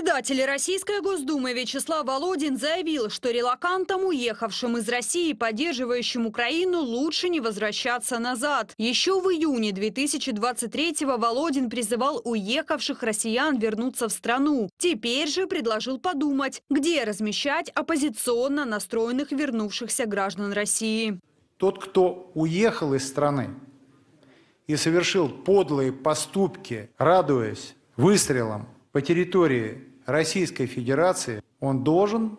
Председатель Российской Госдумы Вячеслав Володин заявил, что релакантам, уехавшим из России, поддерживающим Украину, лучше не возвращаться назад. Еще в июне 2023-го Володин призывал уехавших россиян вернуться в страну. Теперь же предложил подумать, где размещать оппозиционно настроенных вернувшихся граждан России. Тот, кто уехал из страны и совершил подлые поступки, радуясь выстрелам по территории Российской Федерации, он должен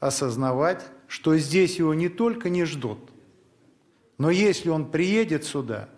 осознавать, что здесь его не только не ждут, но если он приедет сюда,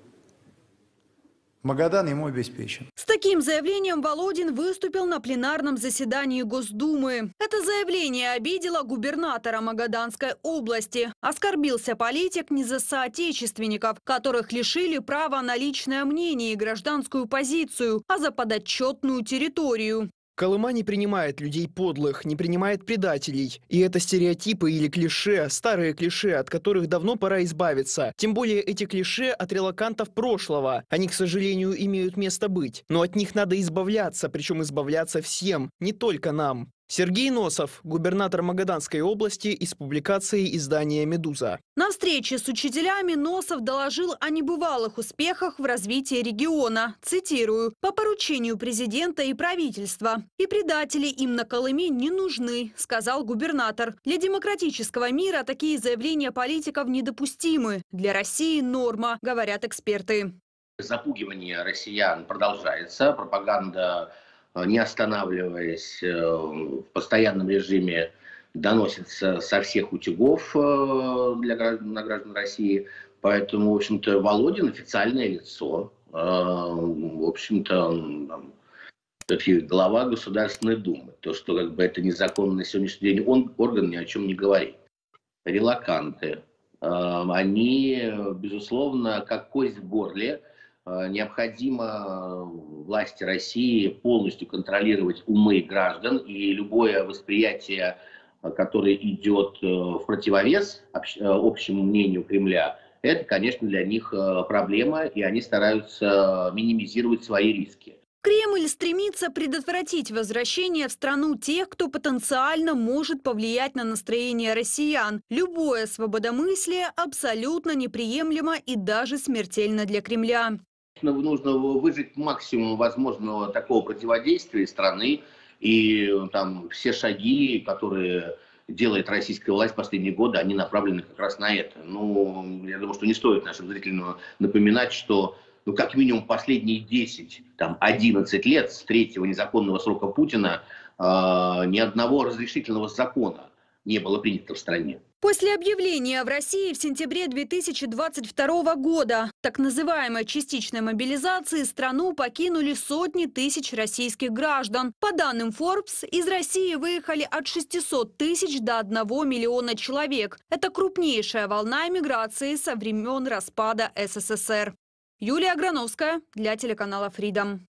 Магадан ему обеспечен. С таким заявлением Володин выступил на пленарном заседании Госдумы. Это заявление обидело губернатора Магаданской области. Оскорбился политик не за соотечественников, которых лишили права на личное мнение и гражданскую позицию, а за подотчетную территорию. Колыма не принимает людей подлых, не принимает предателей. И это стереотипы или клише, старые клише, от которых давно пора избавиться. Тем более эти клише от релакантов прошлого. Они, к сожалению, имеют место быть. Но от них надо избавляться, причем избавляться всем, не только нам. Сергей Носов, губернатор Магаданской области, из публикации издания «Медуза». На встрече с учителями Носов доложил о небывалых успехах в развитии региона. Цитирую. «По поручению президента и правительства. И предатели им на Колыме не нужны», сказал губернатор. Для демократического мира такие заявления политиков недопустимы. Для России норма, говорят эксперты. Запугивание россиян продолжается. Пропаганда не останавливаясь э, в постоянном режиме, доносится со всех утюгов э, для граждан, на граждан России. Поэтому, в общем-то, Володин официальное лицо. В общем-то, глава Государственной Думы. То, что как бы это незаконно на сегодняшний день, он орган ни о чем не говорит. Релаканты, они, безусловно, как кость в горле, Э, необходимо власти России полностью контролировать умы граждан и любое восприятие, э, которое идет э, в противовес общему мнению Кремля, это, конечно, для них проблема, и они стараются минимизировать свои риски. Кремль стремится предотвратить возвращение в страну тех, кто потенциально может повлиять на настроение россиян. Любое свободомыслие абсолютно неприемлемо и даже смертельно для Кремля нужно выжить максимум возможного такого противодействия страны, и там все шаги, которые делает российская власть в последние годы, они направлены как раз на это. Ну, я думаю, что не стоит нашим зрителям напоминать, что ну, как минимум последние 10, там, 11 лет с третьего незаконного срока Путина э, ни одного разрешительного закона не было принято в стране. После объявления в России в сентябре 2022 года так называемой частичной мобилизации страну покинули сотни тысяч российских граждан. По данным Forbes, из России выехали от 600 тысяч до 1 миллиона человек. Это крупнейшая волна эмиграции со времен распада СССР. Юлия Грановская для телеканала Freedom.